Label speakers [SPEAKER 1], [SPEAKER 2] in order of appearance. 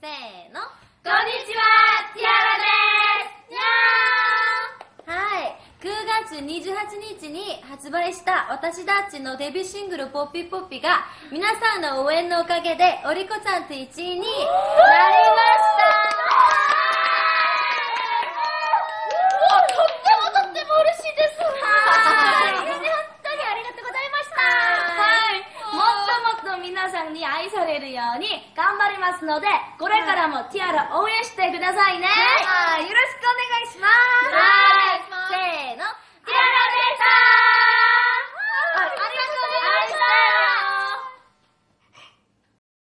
[SPEAKER 1] せーの。
[SPEAKER 2] こんにちは、ティアラですにゃ
[SPEAKER 1] はい。9月28日に発売した私たちのデビューシングルポッピポッピが皆さんの応援のおかげでオリコちゃんと1位になりさんに愛されるように頑張りますのでこれからもティアラ応援してくださいね、は
[SPEAKER 2] い、よろしくお願いします。